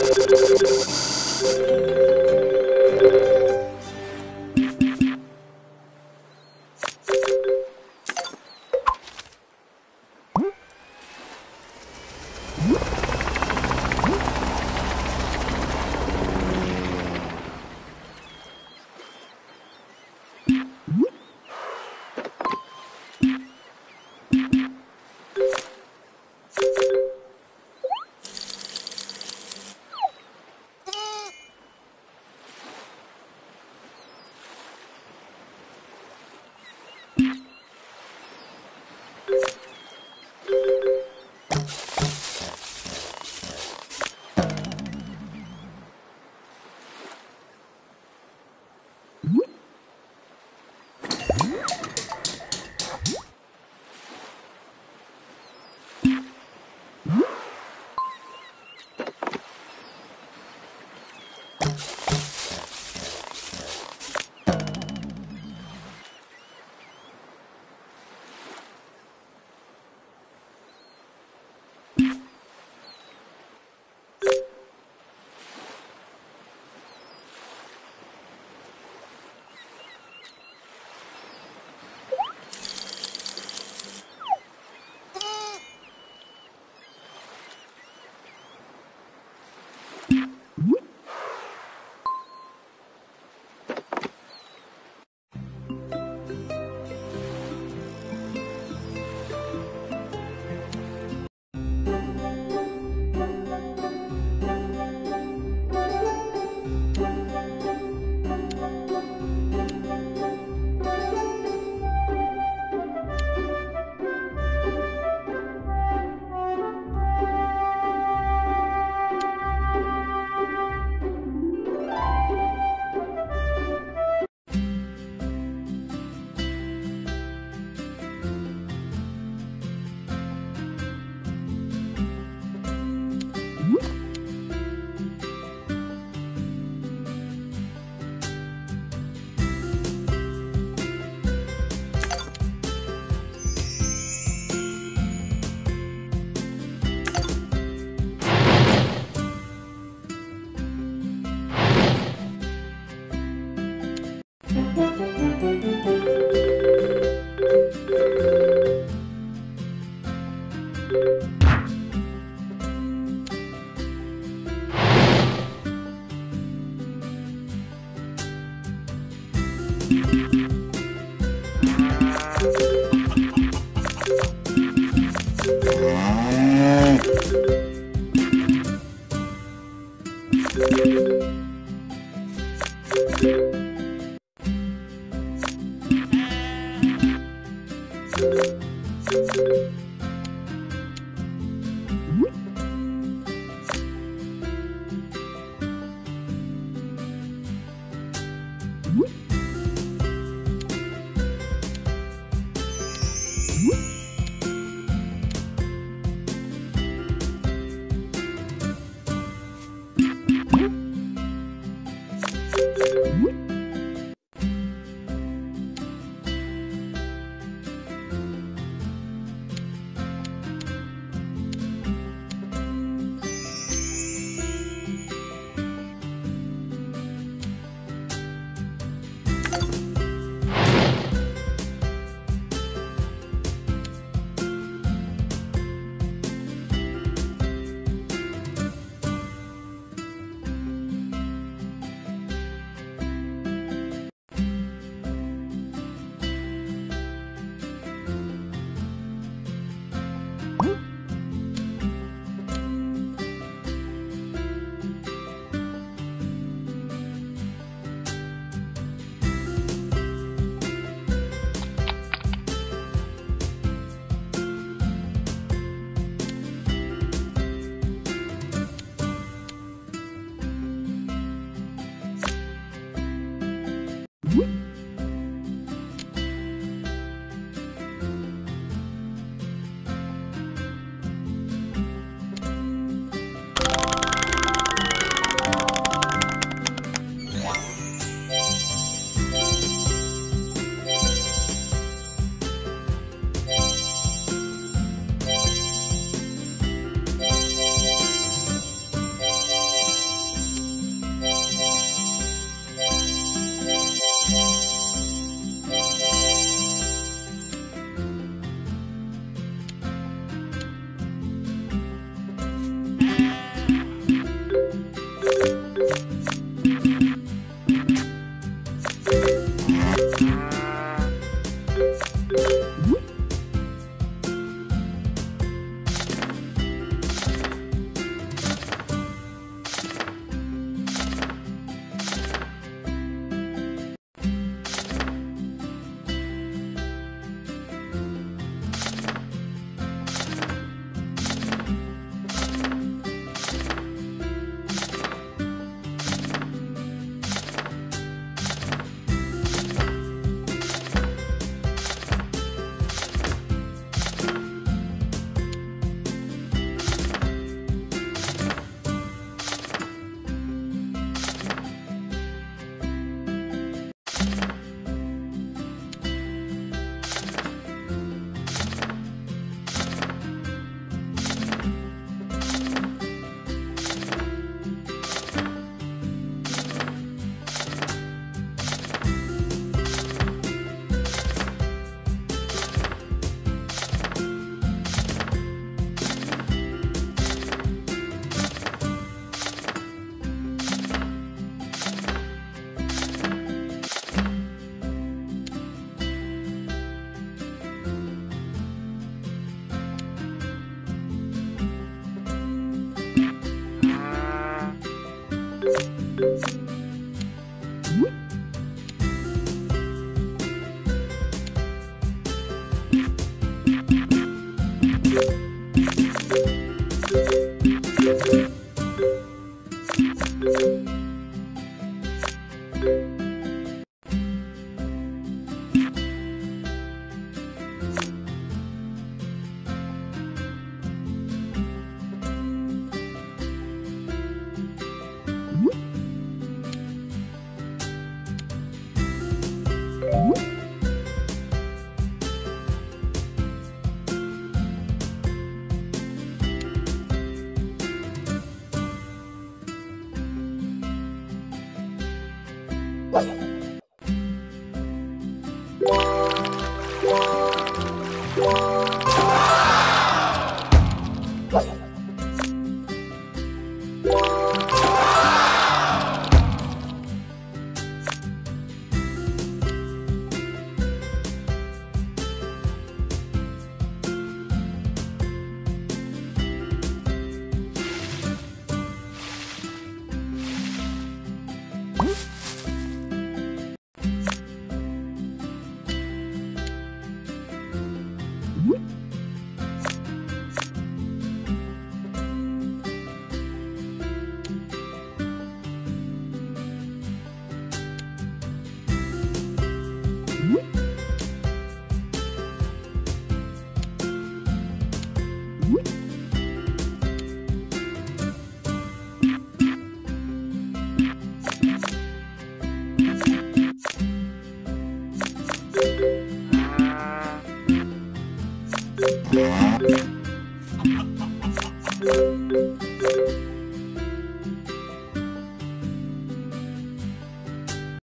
Música